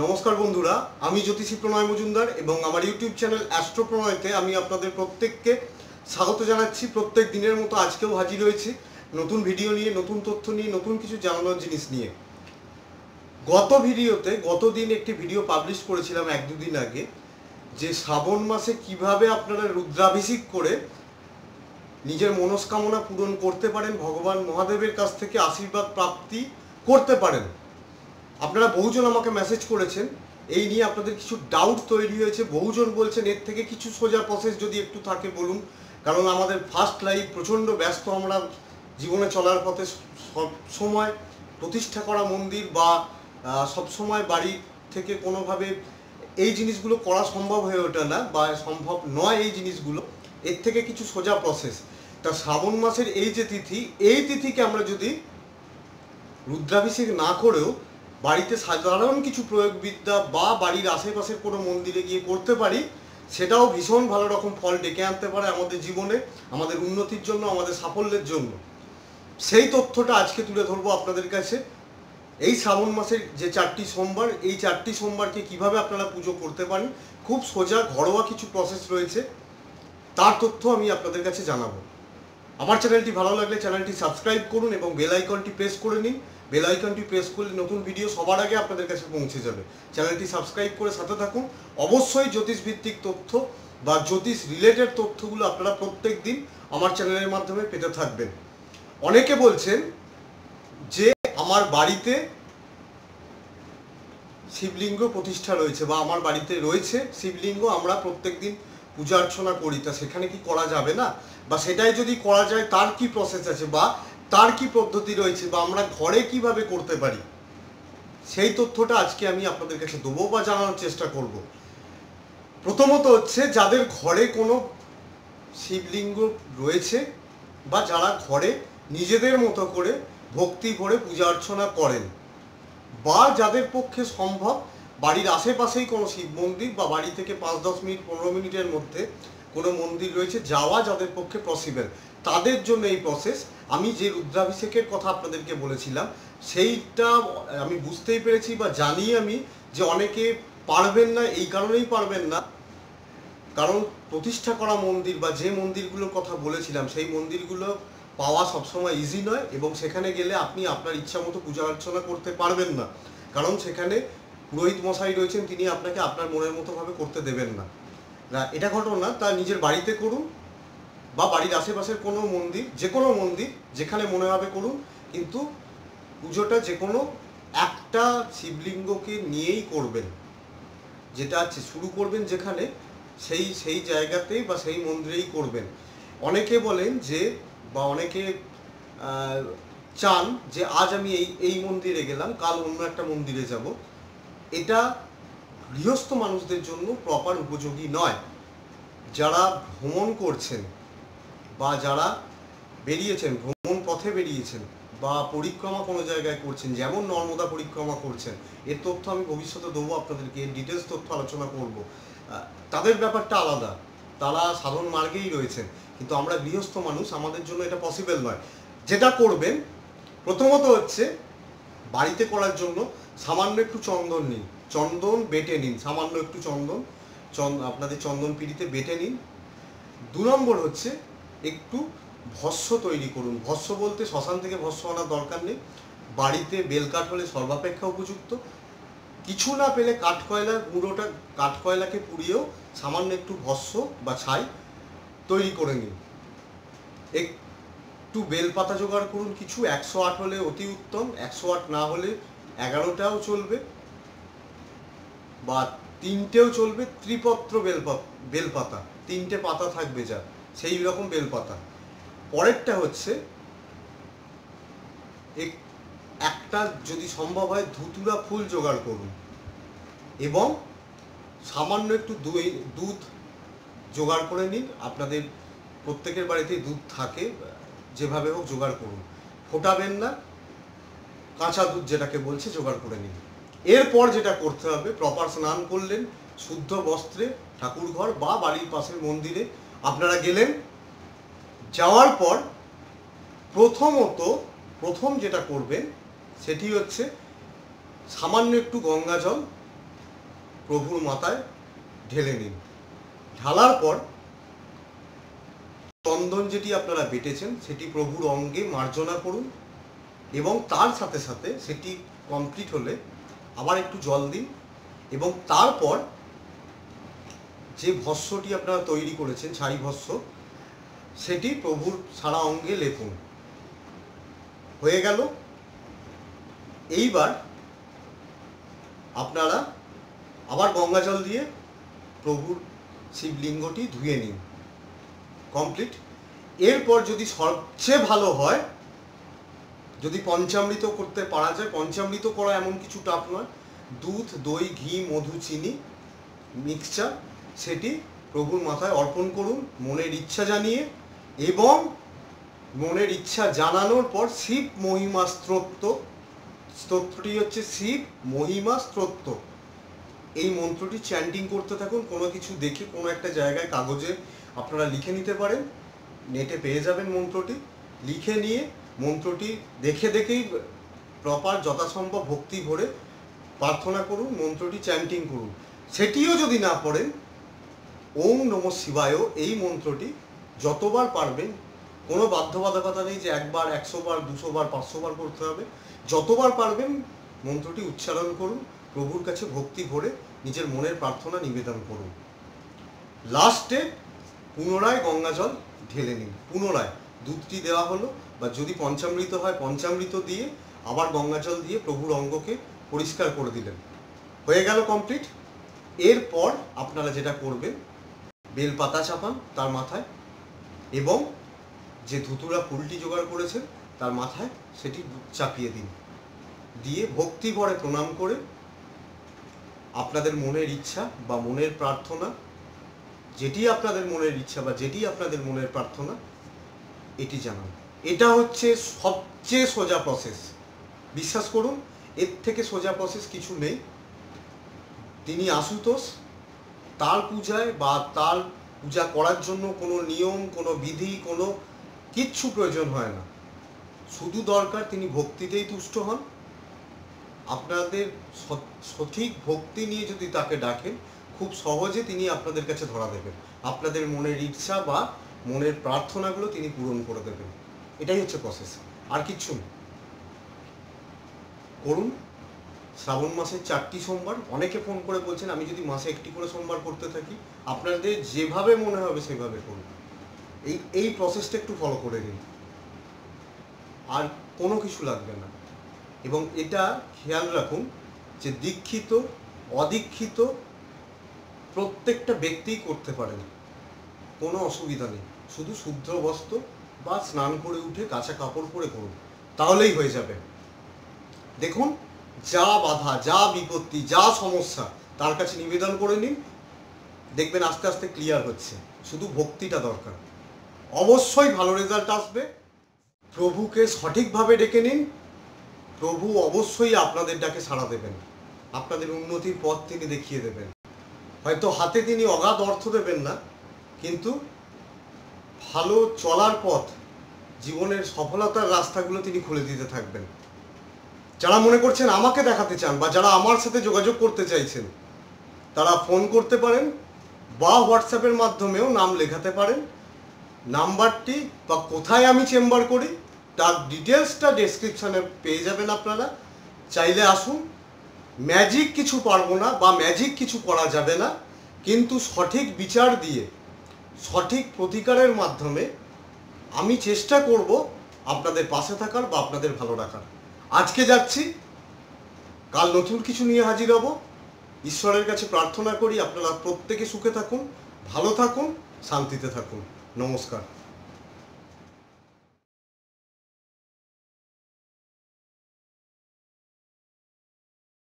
নমস্কার বন্ধুরা, আমি জ্যোতিষী প্রণয় মজুমদার এবং আমার ইউটিউব চ্যানেল অ্যাস্ট্রো প্রণয়তে আমি আপনাদের প্রত্যেককে স্বাগত জানাচ্ছি। প্রত্যেক দিনের মতো আজকেও হাজির হয়েছি নতুন ভিডিও নিয়ে, নতুন তথ্য নিয়ে, নতুন কিছু জানানোর জিনিস নিয়ে। গত ভিডিওতে গত দিন একটি ভিডিও পাবলিশ করেছিলাম এক দুদিন আগে, যে শ্রাবণ মাসে কীভাবে আপনারা রুদ্রাভিষেক করে নিজের মনস্কামনা পূরণ করতে পারেন, ভগবান মহাদেবের কাছ থেকে আশীর্বাদ প্রাপ্তি করতে পারেন। আপনারা বহুজন আমাকে মেসেজ করেছেন। এই নিয়ে আপনাদের কিছু ডাউট তৈরি হয়েছে। বহুজন বলছেন এর থেকে কিছু সোজা প্রসেস যদি একটু থাকে বলুন। কারণ আমাদের ফার্স্ট লাইফ প্রচণ্ড ব্যস্ত আমরা জীবনে চলার পথে সব সময় প্রতিষ্ঠা করা মন্দির বা সব সময় বাড়ি থেকে কোনোভাবে এই জিনিসগুলো করা সম্ভব হয়ে ওঠে না বা সম্ভব নয় এই জিনিসগুলো। এর থেকে কিছু সোজা প্রসেস তা শ্রাবণ মাসের এই যে তিথি, এই তিথিকে আমরা যদি রুদ্রাভিষেক না করেও বাড়িতে সাধারণ কিছু প্রয়োগবিদ্যা বা বাড়ির আশেপাশের কোনো মন্দিরে গিয়ে করতে পারি, সেটাও ভীষণ ভালো রকম ফল ডেকে আনতে পারে আমাদের জীবনে, আমাদের উন্নতির জন্য, আমাদের সাফল্যের জন্য। সেই তথ্যটা আজকে তুলে ধরবো আপনাদের কাছে। এই শ্রাবণ মাসের যে চারটি সোমবার, এই চারটি সোমবারকে কীভাবে আপনারা পুজো করতে পারেন, খুব সোজা, ঘরোয়া কিছু প্রসেস রয়েছে, তার তথ্য আমি আপনাদের কাছে জানাব। আমার চ্যানেলটি ভালো লাগলে চ্যানেলটি সাবস্ক্রাইব করুন এবং বেল আইকনটি প্রেস করে নিন। বেল আইকনটি প্রেস করলে নতুন ভিডিও সবার আগে আপনাদের কাছে পৌঁছে যাবে। চ্যানেলটি সাবস্ক্রাইব করে সাথে থাকুন। অবশ্যই জ্যোতিষভিত্তিক তথ্য বা জ্যোতিষ রিলেটেড তথ্যগুলো আপনারা প্রত্যেক দিন আমার চ্যানেলের মাধ্যমে পেতে থাকবেন। অনেকে বলছেন যে আমার বাড়িতে শিবলিঙ্গ প্রতিষ্ঠা রয়েছে বা আমার বাড়িতে রয়েছে শিবলিঙ্গ, আমরা প্রত্যেক দিন পূজা অর্চনা করি। তা সেখানে কি করা যাবে না? বা সেটাই যদি করা যায়, তার কি প্রসেস আছে? বা তার কি পদ্ধতি রয়েছে বা আমরা ঘরে কীভাবে করতে পারি? সেই তথ্যটা আজকে আমি আপনাদের কাছে দেবো বা জানানোর চেষ্টা করব। প্রথমত হচ্ছে, যাদের ঘরে কোনো শিবলিঙ্গ রয়েছে বা যারা ঘরে নিজেদের মতো করে ভক্তি ভরে পূজা অর্চনা করেন বা যাদের পক্ষে সম্ভব বাড়ির আশেপাশেই কোনো শিব মন্দির বা বাড়ি থেকে পাঁচ দশ মিনিট, পনেরো মিনিটের মধ্যে কোনো মন্দির রয়েছে, যাওয়া যাদের পক্ষে পসিবল তাদের জন্য এই প্রসেস আমি যে রুদ্রাভিষেকের কথা আপনাদেরকে বলেছিলাম, সেইটা আমি বুঝতেই পেরেছি বা জানি আমি যে অনেকে পারবেন না, এই কারণেই পারবেন না। কারণ প্রতিষ্ঠা করা মন্দির বা যে মন্দিরগুলোর কথা বলেছিলাম, সেই মন্দিরগুলো পাওয়া সবসময় ইজি নয় এবং সেখানে গেলে আপনি আপনার ইচ্ছা মতো পূজা অর্চনা করতে পারবেন না। কারণ সেখানে পুরোহিত মশাই রয়েছেন, তিনি আপনাকে আপনার মনের মতোভাবে করতে দেবেন না। না, এটা ঘটনা তা নিজের বাড়িতে করুন বা বাড়ির আশেপাশের কোনো মন্দির, যে কোনো মন্দির যেখানে মনে হবে করুন, কিন্তু পুজোটা যে কোনো একটা শিবলিঙ্গকে নিয়েই করবেন। যেটা আছে, শুরু করবেন যেখানে, সেই সেই জায়গাতেই বা সেই মন্দিরেই করবেন। অনেকে বলেন যে, বা অনেকে চান যে আজ আমি এই এই মন্দিরে গেলাম, কাল অন্য একটা মন্দিরে যাব। এটা গৃহস্থ মানুষদের জন্য প্রপার উপযোগী নয়। যারা ভ্রমণ করছেন বা যারা বেরিয়েছেন, ভ্রমণ পথে বেরিয়েছেন বা পরিক্রমা কোনো জায়গায় করছেন, যেমন নর্মদা পরিক্রমা করছেন, এর তথ্য আমি ভবিষ্যতে দেবো আপনাদেরকে, এর ডিটেলস তথ্য আলোচনা করব। তাদের ব্যাপারটা আলাদা। তারা সাধারণ মার্গেই রয়েছেন, কিন্তু আমরা গৃহস্থ মানুষ, আমাদের জন্য এটা পসিবল নয়। যেটা করবেন, প্রথমত হচ্ছে বাড়িতে করার জন্য সামান্য একটু চন্দন নিন। চন্দন বেটে নিন, সামান্য একটু চন্দন চন্দ আপনাদের চন্দন পিড়িতে বেটে নিন। দু নম্বর হচ্ছে একটু ভস্য তৈরি করুন। ভস্য বলতে শ্মশান থেকে ভস্য আনার দরকার নেই। বাড়িতে বেলকাঠ হলে সর্বাপেক্ষা উপযুক্ত। কিছু না পেলে কাঠকয়লার গুঁড়োটা, কাঠকয়লাকে পুড়িয়েও সামান্য একটু ভস্য বা ছাই তৈরি করে নিন। একটু বেলপাতা জোগাড় করুন। কিছু একশো আট হলে অতি উত্তম, একশো আট না হলে এগারোটাও চলবে। বা তিনটেও চলবে ত্রিপত্র বেলপাতা বেলপাতা। তিনটে পাতা থাকবে যা, সেই রকম বেলপাতা। পরেরটা হচ্ছে একটা যদি সম্ভব হয় ধুতুরা ফুল জোগাড় করুন। এবং সামান্য একটু দুধ জোগাড় করে নিন। আপনাদের প্রত্যেকের বাড়িতেই দুধ থাকে, যেভাবে হোক জোগাড় করুন। ফোটাবেন না, কাঁচা দুধ যেটাকে বলছে, জোগাড় করে নিন। এরপর যেটা করতে হবে প্রপার স্নান করলেন, শুদ্ধ বস্ত্রে ঠাকুরঘর বা বাড়ির পাশের মন্দিরে। আপনারা গেলেন, যাওয়ার পর প্রথমত, প্রথম যেটা করবেন, সেটি হচ্ছে সামান্য একটু গঙ্গা জল প্রভুর মাথায় ঢেলে নিন। ঢালার পর চন্দন যেটি আপনারা বেটেছেন, সেটি প্রভুর অঙ্গে মার্জনা করুন এবং তার সাথে সাথে সেটি কমপ্লিট হলে আবার একটু জল দিন এবং তারপর যে ভস্যটি আপনারা তৈরি করেছেন ছাই ভস্য, সেটি প্রভুর সারা অঙ্গে লেপুন। হয়ে গেল। এইবার আপনারা আবার গঙ্গা জল দিয়ে প্রভুর শিবলিঙ্গটি ধুয়ে নিন। কমপ্লিট। এরপর যদি সবচেয়ে ভালো হয় যদি পঞ্চামৃত করতে পারা যায়, পঞ্চামৃত করা এমন কিছু টাফ নয়। দুধ, দই, ঘি, মধু, চিনি মিক্সচার সেটি প্রভুর মাথায় অর্পণ করুন, মনের ইচ্ছা জানিয়ে এবং মনের ইচ্ছা জানানোর পর শিব মহিমা স্তোত্র স্তোত্রটি হচ্ছে শিব মহিমা স্তোত্র এই মন্ত্রটি চ্যান্টিং করতে থাকুন, কোনো কিছু দেখে কোনো একটা জায়গায় কাগজে আপনারা লিখে নিতে পারেন নেটে পেয়ে যাবেন মন্ত্রটি। লিখে নিয়ে মন্ত্রটি দেখে দেখেই প্রপার যথাসম্ভব ভক্তি ভরে প্রার্থনা করুন, মন্ত্রটি চ্যান্টিং করুন। সেটিও যদি না পড়েন, ওম নম শিবায়, এই মন্ত্রটি যতবার পারবেন, কোনো বাধ্যবাধকতা নেই যে একবার একশো বার দুশো বার পাঁচশো বার করতে হবে। যতবার পারবেন, মন্ত্রটি উচ্চারণ করুন, প্রভুর কাছে ভক্তি ভরে নিজের মনের প্রার্থনা নিবেদন করুন। লাস্টে পুনরায় গঙ্গা জল ঢেলে নিন, পুনরায়। দুধটি দেওয়া হলো বা যদি পঞ্চামৃত হয়, পঞ্চামৃত দিয়ে আবার গঙ্গা জল দিয়ে প্রভুর অঙ্গকে পরিষ্কার করে দিলেন। হয়ে গেল কমপ্লিট এরপর আপনারা যেটা করবেন বেল পাতা চাপান তার মাথায় এবং যে ধুতুরা ফুলটি জোগাড় করেছেন তার মাথায় সেটি চাপিয়ে দিন। দিয়ে ভক্তি ভরে প্রণাম করে আপনাদের মনের ইচ্ছা বা মনের প্রার্থনা, যেটি আপনাদের মনের ইচ্ছা বা যেটি আপনাদের মনের প্রার্থনা এটি জানান। এটা হচ্ছে সবচেয়ে সোজা প্রসেস বিশ্বাস করুন, এর থেকে সোজা প্রসেস কিছু নেই। তিনি আশুতোষ, তার পূজায় বা তার পূজা করার জন্য কোনো নিয়ম, কোনো বিধি, কোনো কিচ্ছু প্রয়োজন হয় না। শুধু দরকার তিনি ভক্তিতেই তুষ্ট হন। আপনাদের সঠিক ভক্তি নিয়ে যদি তাকে ডাকেন, খুব সহজে তিনি আপনাদের কাছে ধরা দেবেন। আপনাদের মনের ইচ্ছা বা মনের প্রার্থনাগুলো তিনি পূরণ করে দেবেন। এটাই হচ্ছে প্রসেস আর কিচ্ছু না। করুন। শ্রাবণ মাসের চারটি সোমবার, অনেকে ফোন করে বলছেন, আমি যদি মাসে একটি করে সোমবার করতে থাকি, আপনাদের যেভাবে মনে হবে সেভাবে করুন। এই এই প্রসেসটা একটু ফলো করে নিন। আর কোনো কিছু লাগবে না। এবং এটা খেয়াল রাখুন যে দীক্ষিত, অদীক্ষিত প্রত্যেকটা ব্যক্তিই করতে পারেন। কোনো অসুবিধা নেই। শুধু শুদ্ধ বস্ত্র বা স্নান করে উঠে কাঁচা কাপড় পরে করুন তাহলেই হয়ে যাবে। দেখুন, যা বাধা, যা বিপত্তি, যা সমস্যা, তার কাছে নিবেদন করে নিন। দেখবেন আস্তে আস্তে ক্লিয়ার হচ্ছে। শুধু ভক্তিটা দরকার। অবশ্যই ভালো রেজাল্ট আসবে। প্রভুকে সঠিকভাবে ডেকে নিন। প্রভু অবশ্যই আপনাদের ডাকে সাড়া দেবেন। আপনাদের উন্নতির পথ তিনি দেখিয়ে দেবেন। হয়তো হাতে তিনি অগাধ অর্থ দেবেন না, কিন্তু ভালো চলার পথ জীবনের সফলতার রাস্তাগুলো তিনি খুলে দিতে থাকবেন। যারা মনে করছেন আমাকে দেখাতে চান বা যারা আমার সাথে যোগাযোগ করতে চাইছেন, তারা ফোন করতে পারেন বা হোয়াটসঅ্যাপের মাধ্যমেও নাম লেখাতে পারেন। নাম্বারটি বা কোথায় আমি চেম্বার করি, তার ডিটেলসটা ডেসক্রিপশানে পেয়ে যাবেন আপনারা। চাইলে আসুন ম্যাজিক কিছু পারব না বা ম্যাজিক কিছু করা যাবে না, কিন্তু সঠিক বিচার দিয়ে সঠিক প্রতিকারের মাধ্যমে আমি চেষ্টা করব আপনাদের পাশে থাকার বা আপনাদের ভালো রাখার। আজকে যাচ্ছি, কাল নতুন কিছু নিয়ে হাজির হব। ঈশ্বরের কাছে প্রার্থনা করি আপনারা প্রত্যেকে সুখে থাকুন, ভালো থাকুন, শান্তিতে থাকুন। নমস্কার।